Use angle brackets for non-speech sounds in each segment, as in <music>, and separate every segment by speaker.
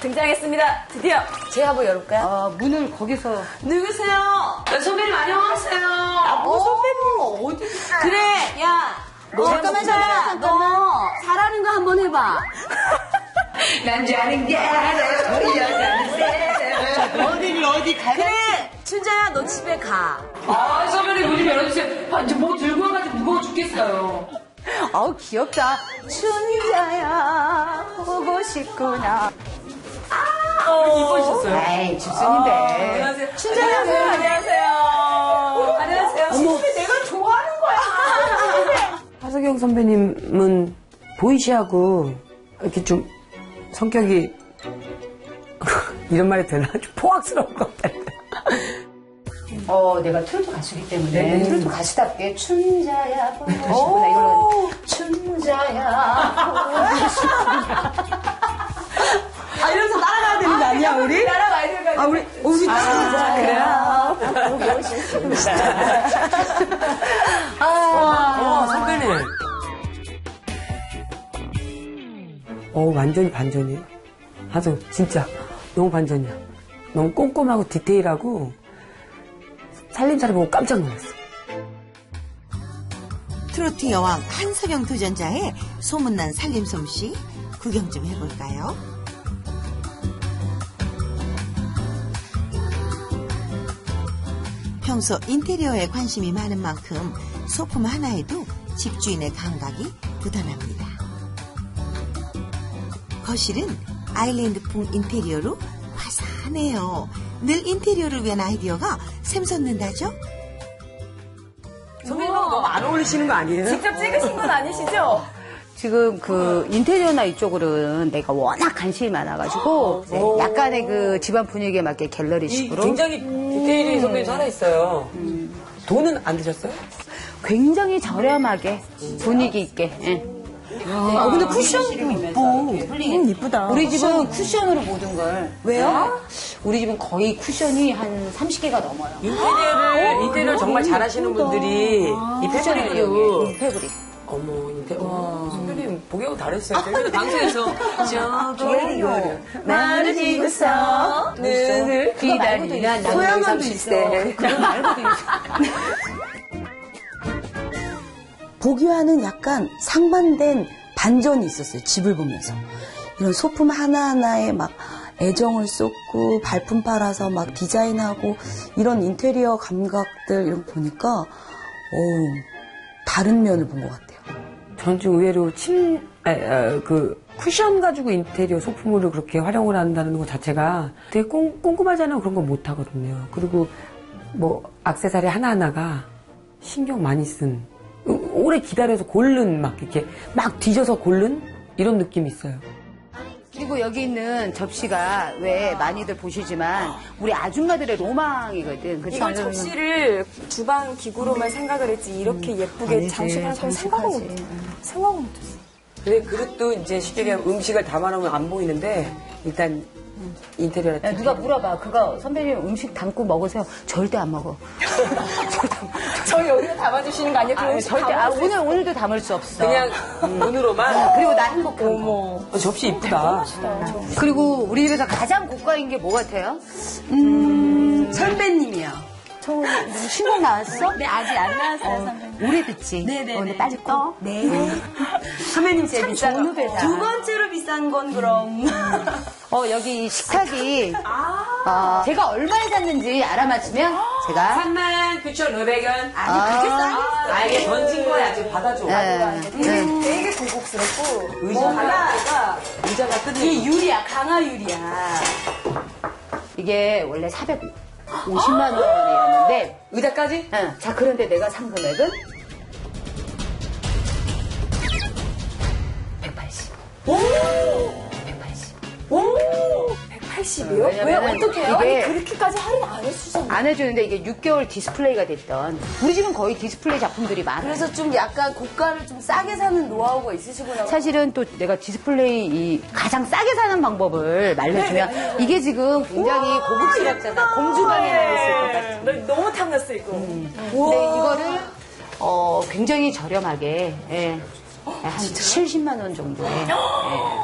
Speaker 1: 등장했습니다. 드디어 제가 한번 열을까요?
Speaker 2: 아, 문을 거기서.
Speaker 1: 누구세요? 선배님 안녕하세요.
Speaker 2: 뭐 선배님 어디?
Speaker 1: 그래, 야. 너
Speaker 2: 잠깐만, 잠깐만,
Speaker 1: 너
Speaker 2: 잠깐만.
Speaker 1: 잘하는 거 한번 해봐.
Speaker 3: 남자는 게로 여자는
Speaker 2: 어디를 어디 가야
Speaker 1: 그래, 춘자야, 너 집에 가.
Speaker 3: 아 선배님 문좀 열어주세요. 아, 이제 뭐 들고 와가지고 무거워 죽겠어요.
Speaker 2: 아우, 귀엽다. 춘자야, 보고 싶구나.
Speaker 3: 이뻐지셨어요?
Speaker 2: 에이, 집순인데.
Speaker 1: 안녕하세요. 춘자야, 안녕하세요. 안녕하세요. 안녕하세요. 어머. 내가 좋아하는 거야. <laughs>
Speaker 4: 하석영 선배님은 보이시하고 이렇게 좀 성격이 <laughs> 이런 말이 되나? 좀 포악스러운 것 같아요.
Speaker 2: 어, 내가 트로트 가수기 때문에 트로트 가수답게 춘자야 보고 이걸로 춘자야
Speaker 4: 아, 이러면서 따라가야 되는 거 아니야, 우리?
Speaker 1: 따라가야 될거
Speaker 4: 아, 우리, 우리 춘자야.
Speaker 2: 보고 싶구나
Speaker 4: 어, 선배님. 어, 완전히 반전이에요. 아주, 진짜. 너무 반전이야. 너무 꼼꼼하고 디테일하고, 살림살이 보고 깜짝 놀랐어.
Speaker 5: 트로트 여왕 한석영 도전자의 소문난 살림 솜씨 구경 좀 해볼까요? 평소 인테리어에 관심이 많은 만큼 소품 하나에도 집주인의 감각이 묻어납니다. 거실은 아일랜드풍 인테리어로 화사하네요. 늘 인테리어를 위한 아이디어가 샘솟는다죠?
Speaker 4: 선배님하고 너무 안 어울리시는 거 아니에요?
Speaker 1: 직접 찍으신 건 아니시죠?
Speaker 2: 지금 그 인테리어나 이쪽으로는 내가 워낙 관심이 많아가지고 이제 약간의 그 집안 분위기에 맞게 갤러리식으로
Speaker 4: 굉장히 디테일이 선배님 살아있어요. 돈은 안 드셨어요?
Speaker 2: 굉장히 저렴하게 분위기 있게 예.
Speaker 4: 아, 근데 쿠션도 이뻐. 음, 이쁘다.
Speaker 2: 우리 집은 쿠션으로 모든 걸 왜요? 우리 집은 거의 쿠션이 한 30개가 넘어요
Speaker 4: 인테리어를, 인테리어 정말 잘하시는 분들이 이 패브릭으로.
Speaker 2: 음, 패브릭
Speaker 4: 어머, 인테리어. 선배님, 보기하고 다르셨어요. 저희 방송에서. 저기 이거를.
Speaker 1: 나를 지고서 눈을 기다리는
Speaker 4: 소양감도 있어요.
Speaker 2: 그거 말고도 <laughs>
Speaker 6: 보기와는 약간 상반된 반전이 있었어요. 집을 보면서. 이런 소품 하나하나에 막 애정을 쏟고 발품 팔아서 막 디자인하고 이런 인테리어 감각들 이런 거 보니까 어우 다른 면을 본 것 같아요.
Speaker 4: 전좀 의외로 침, 아, 아, 그, 쿠션 가지고 인테리어 소품으로 그렇게 활용을 한다는 것 자체가 되게 꼼, 꼼꼼하잖아요. 그런 거못 하거든요. 그리고 뭐, 악세사리 하나하나가 신경 많이 쓴, 오- 오래 기다려서 고른 막 이렇게 막 뒤져서 고른 이런 느낌이 있어요.
Speaker 2: 그리고 여기 있는 접시가 왜 많이들 보시지만 우리 아줌마들의 로망이거든. 그치?
Speaker 1: 이걸 접시를 주방 기구로만 생각을 했지 이렇게 예쁘게 장식할 건 생각을 못 생각을 못했어.
Speaker 4: 근데 그릇도 이제 쉽게 얘기하면 음식을 담아놓으면 안 보이는데 일단 인테리어라
Speaker 2: 야, 누가 물어봐. 그거 선배님 음식 담고 먹으세요. 절대 안 먹어. <laughs>
Speaker 1: 저희 여기다 담아주시는 거 아니에요? 그
Speaker 2: 아,
Speaker 1: 음식
Speaker 2: 절대. 아, 오늘 오늘도 담을 수 없어.
Speaker 4: 그냥 눈으로만
Speaker 2: 그리고 나 행복한 거.
Speaker 4: 어, 접시 이쁘다.
Speaker 2: 그리고 우리 집에서 가장 고가인 게 뭐 같아요?
Speaker 6: 선배님이요.
Speaker 2: 저 신곡 나왔어?
Speaker 1: 네, 아직 안 나왔어요, 선배님.
Speaker 2: 오래 듣지?
Speaker 1: 네네네.
Speaker 2: 오늘 빨리 꺼.
Speaker 1: 네.
Speaker 2: 선배님 제일 비싼 거.
Speaker 1: 두 번째로 비싼 건 그럼.
Speaker 2: 어, 여기 식탁이. 아, 제가 얼마에 샀는지 알아맞히면 제가.
Speaker 4: 3만 9,500원.
Speaker 2: 아니, 그게 싸게
Speaker 4: 아, 이게 던진 거야. 지금 받아줘.
Speaker 2: 네. 네.
Speaker 1: 되게 고급스럽고.
Speaker 4: 의자가, 의자가 끝내.
Speaker 1: 이 유리야, 강화 유리야.
Speaker 2: 이게 원래 450만 원이었는데.
Speaker 4: 의자까지?
Speaker 2: 응. 자, 그런데 내가 산 금액은 180.
Speaker 1: 오! 180이요? 왜
Speaker 2: 왜냐면은
Speaker 1: 어떻게 해요?
Speaker 2: 이게-
Speaker 1: 아니, 그렇게까지 할인 안 해주잖아요.
Speaker 2: 안 해주는데 이게 6개월 디스플레이가 됐던. 우리 집은 거의 디스플레이 작품들이 많아.
Speaker 1: 그래서 좀 약간 고가를 좀 싸게 사는 노하우가 있으시구나.
Speaker 2: 사실은 또 내가 디스플레이 이 가장 싸게 사는 방법을 말해주면 이게 지금 굉장히 고급스럽잖아. 공주방에만 있을 것 같아.
Speaker 1: 네, 너무 탐났어, 이거.
Speaker 2: 근데 이거를 어, 굉장히 저렴하게 예. 한 70만 원 정도에 예,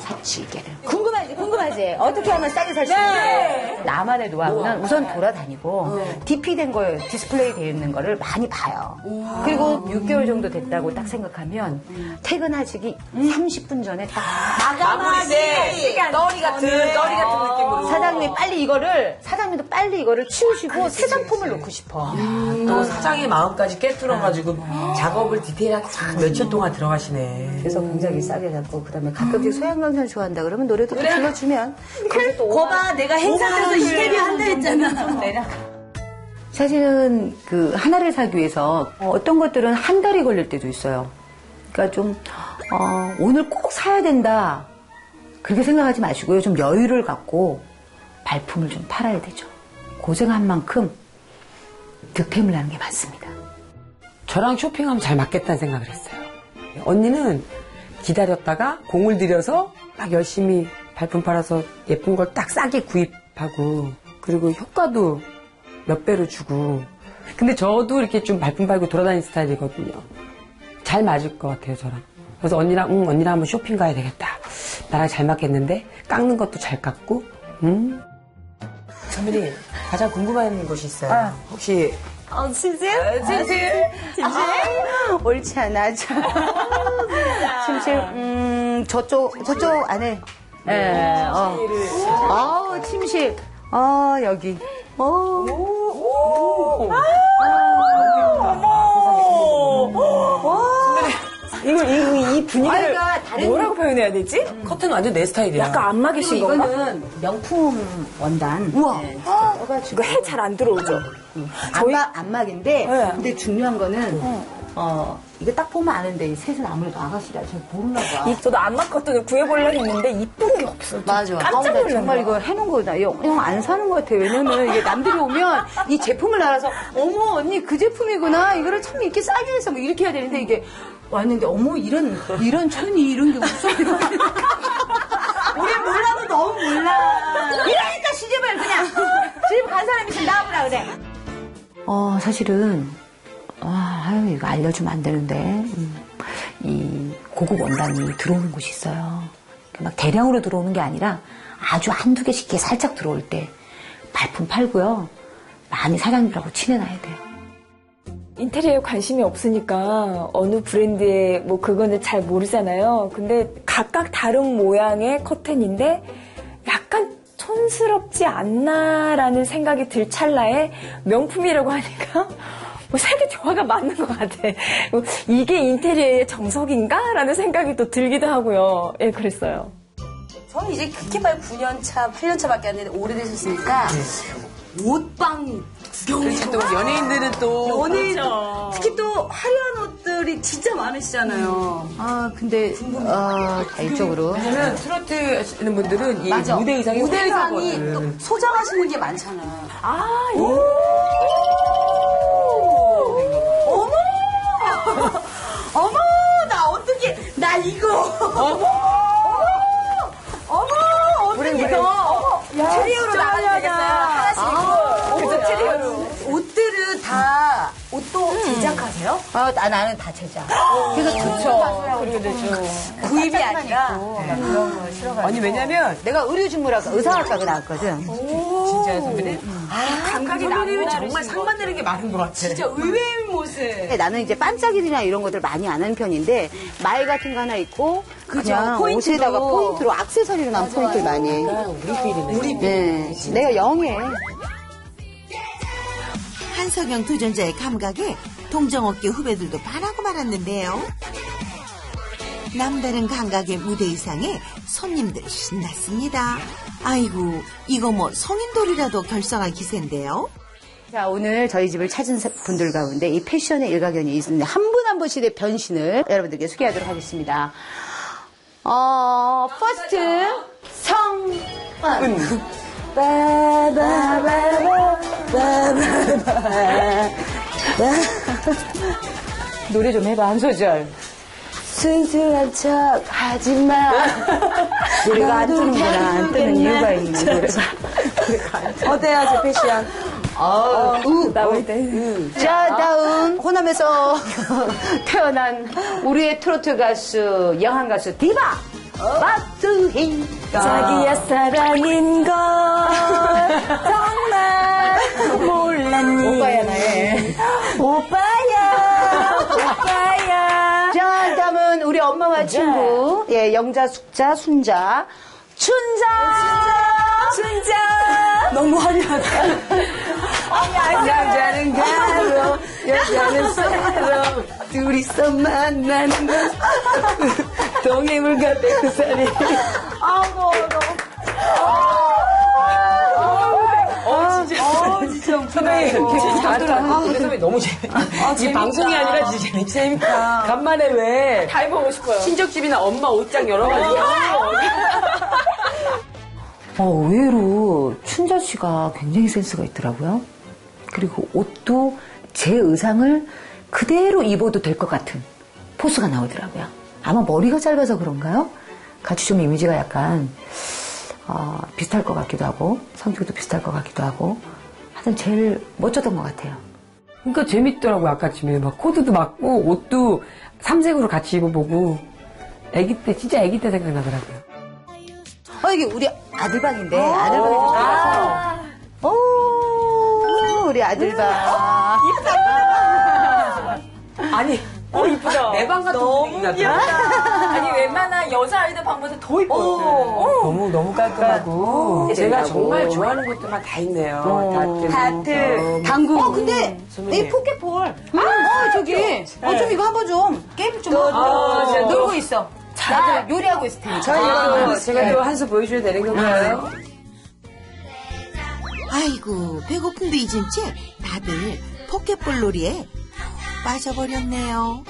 Speaker 2: 샀지 이게를. 궁금하지, 궁금하지. 어떻게 하면 싸게 살 수 있는지. 나만의 노하우는 우선 돌아다니고 DP된 거 디스플레이 되어 있는 거를 많이 봐요. 그리고 6개월 정도 됐다고 딱 생각하면 퇴근하시기 30분 전에 딱
Speaker 4: 마무리인데 떨이 같은 떠리 같은 느낌으로.
Speaker 2: 사장님이 빨리 이거를 사 장님도 빨리 이거를 치우시고 새 상품을 놓고 싶어.
Speaker 4: 또 사장의 마음까지 꿰뚫어가지고 작업을 디테일하게 몇 초 동안 들어가시네.
Speaker 2: 그래서 굉장히 싸게 잡고 그다음에 가끔씩 소양강산 좋아한다 그러면 노래도 또 불러주면 거기서 또
Speaker 6: 거봐, 내가 행사 때도 인테리어 한다 했잖아.
Speaker 2: 사실은 그 하나를 사기 위해서 어떤 것들은 한 달이 걸릴 때도 있어요. 그러니까 좀 어, 오늘 꼭 사야 된다 그렇게 생각하지 마시고요. 좀 여유를 갖고 발품을 좀 팔아야 되죠. 고생한 만큼 득템을 하는 게 맞습니다.
Speaker 4: 저랑 쇼핑하면 잘 맞겠다는 생각을 했어요. 언니는 기다렸다가 공을 들여서 막 열심히 발품 팔아서 예쁜 걸 딱 싸게 구입하고 그리고 효과도 몇 배로 주고 근데 저도 이렇게 좀 발품 팔고 돌아다니는 스타일이거든요. 잘 맞을 것 같아요, 저랑. 그래서 언니랑, 응, 언니랑 한번 쇼핑 가야 되겠다. 나랑 잘 맞겠는데? 깎는 것도 잘 깎고, 음. 선배님, 가장 궁금한 것이 있어요. 혹시
Speaker 1: 어, 진짜?
Speaker 2: 옳지 않아. 참. <laughs> 침실, 음, 저쪽, 저쪽 안에. 예, 어. 어, 침실. 어, 여기. 어.
Speaker 1: 이거, 이, 이 분위기를
Speaker 2: 아이가 다른-
Speaker 1: 뭐라고 표현해야 되지?
Speaker 4: 커튼 완전 내 스타일이야.
Speaker 1: 약간 안마 계신 건가?
Speaker 2: 이거는 명품 원단. 우와.
Speaker 1: 이거 해 잘 안 들어오죠?
Speaker 2: 안막, 안막인데,
Speaker 1: 네.
Speaker 2: 근데 중요한 거는, 어, 이거 딱 보면 아는데, 이 셋은 아무래도 아가씨라 잘 모르나 봐.
Speaker 1: 이, 저도 안마 것도 구해보려고 했는데 이쁜 게 없어.
Speaker 2: 맞아.
Speaker 1: 깜짝
Speaker 2: 아, 나
Speaker 1: 놀란
Speaker 2: 정말. 이거 해놓은 거다. 형안 사는 것 같아. 왜냐면 이게 남들이 오면 이 제품을 알아서 어머 언니 그 제품이구나. 이거를 참 이렇게 싸게 해서 뭐 이렇게 해야 되는데 이게 왔는데 어머 이런 이런 천이 이런 게 없어. <laughs> 우리 몰라도 너무 몰라. 이러니까 시집을 그냥 시집 간 사람이 있으면 나와보라 그래. 어 사실은 아, 아유, 이거 알려주면 안 되는데, 음, 이 고급 원단이 들어오는 곳이 있어요. 막 대량으로 들어오는 게 아니라 아주 한두 개씩 이렇게 살짝 들어올 때 발품 팔고요. 많이 사장님들하고 친해놔야 돼요.
Speaker 1: 인테리어에 관심이 없으니까 어느 브랜드의 뭐 그거는 잘 모르잖아요. 근데 각각 다른 모양의 커튼인데 약간 촌스럽지 않나라는 생각이 들 찰나에 명품이라고 하니까 뭐 색의 조화가 맞는 것 같아. 뭐 이게 인테리어의 정석인가 라는 생각이 또 들기도 하고요. 예, 그랬어요.
Speaker 6: 저는 이제 그렇게 말 9년 차, 8년 차밖에 안 되는데 오래되셨으니까 옷방 구경이
Speaker 4: 또 연예인들은 또
Speaker 6: 연예인 특히 또 화려한 옷들이 진짜 많으시잖아요.
Speaker 2: 아, 근데, 어, 이쪽으로.
Speaker 4: 왜냐면 트로트 하시는 분들은 이
Speaker 6: 맞아.
Speaker 4: 무대 의상이
Speaker 6: 무대 의상이. 또 소장하시는 게 많잖아요.
Speaker 1: 아, <laughs>
Speaker 6: 어머, 나 어떻게, 나 이거. 어머, 어머, 어떻게 이거. 트리오로 나가야 되겠어요. 하나씩 입고. 그죠, 트리오로. 옷들은 다 옷도 제작하세요?
Speaker 2: 아, 나, 나는 다 제작. 그래서 좋죠.
Speaker 6: 구입이 아니라.
Speaker 4: 아니 왜냐면
Speaker 2: 내가 의료직무라고 의사학과가 나왔거든.
Speaker 4: 진짜 선배님
Speaker 1: 감각이
Speaker 4: 선배님이 정말 상반되는 게 많은 것 같아.
Speaker 6: 진짜 의외의 모습.
Speaker 2: 네, 나는 이제 반짝이나 이런 것들 많이 안 하는 편인데 말 같은 거 하나 있고 그냥
Speaker 6: 포인트도.
Speaker 2: 옷에다가 포인트로 액세서리로 난 포인트를 많이 해.
Speaker 4: 우리 필이네. 우리
Speaker 2: 네, 내가 영해.
Speaker 5: 한석영 도전자의 감각에 동정업계 후배들도 반하고 말았는데요. 남다른 감각의 무대 의상에 손님들 신났습니다. 아이고, 이거 뭐 성인돌이라도 결성할 기세인데요.
Speaker 2: 자, 오늘 저희 집을 찾은 사- 분들 가운데 이 패션의 일가견이 있는데 한분 한 분씩의 변신을 여러분들께 소개하도록 하겠습니다. 어, 퍼스트 성은 <laughs> 노래 좀 해봐 한 소절. 순수한 척 하지 마. <laughs> 노래가 안 뜨는구나. 안 뜨는 이유가 있는 노래가. <laughs>
Speaker 6: 어때요, 제 패션?
Speaker 2: 아, 우,
Speaker 1: 나올 때.
Speaker 2: 자, 다음 호남에서 태어난 우리의 트로트 가수, 여한 가수 디바 박수희.
Speaker 1: 자기야 사랑인 걸 몰랐니?
Speaker 2: 오빠야 나의.
Speaker 1: 오빠야 오빠야.
Speaker 2: 자, 다음은 우리 엄마와 친구, 예, 영자, 숙자, 순자, 춘자.
Speaker 1: 순자! 너무 화려하다.
Speaker 4: 남자는 가로, 여자는 세로, 둘이서 만나는 건 동해물 같은 그사 리. 선배님, 잘하더라. 근데 선배님 너무 재밌다. 이 방송이 아니라 진짜 재밌- 재밌다. 간만에
Speaker 1: 왜다 해보고 싶어요
Speaker 4: 친척집이나 엄마 옷장 열어가지고 <laughs>
Speaker 2: 어, 의외로 춘자 씨가 굉장히 센스가 있더라고요. 그리고 옷도 제 의상을 그대로 입어도 될 것 같은 포스가 나오더라고요. 아마 머리가 짧아서 그런가요? 같이 좀 이미지가 약간 어, 비슷할 것 같기도 하고 성격도 비슷할 것 같기도 하고 하여튼 제일 멋졌던 것 같아요.
Speaker 4: 그러니까 재밌더라고요, 아까쯤에. 막 코드도 맞고, 옷도 삼색으로 같이 입어보고, 아기 때, 진짜 아기 때 생각나더라고요.
Speaker 2: 어, 이게 우리 아들 방인데 아들 방에 좀 들어가서 오, 우리 아들 방.
Speaker 4: 아니, 어, 이쁘다. 내 방 같은 너무 귀엽다.
Speaker 1: 아니 웬만한 여자아이들 방보다 더 이뻐요
Speaker 4: 너무, 너무 깔끔하고. 제가. 정말 좋아하는 것들만 다 있네요. 다트.
Speaker 2: 당구. 어, 근데. 이 포켓볼. 어, 저기. 어, 좀 이거 한번 좀 게임 좀 하고
Speaker 4: 아, 진짜
Speaker 2: 놀고 있어. 나 요리하고 있을 테니까.
Speaker 4: 아, 제가 또 한 수 보여줘야 되는 건가요?
Speaker 5: 아이고 배고픈데 이젠 채 다들 포켓볼 놀이에 빠져버렸네요.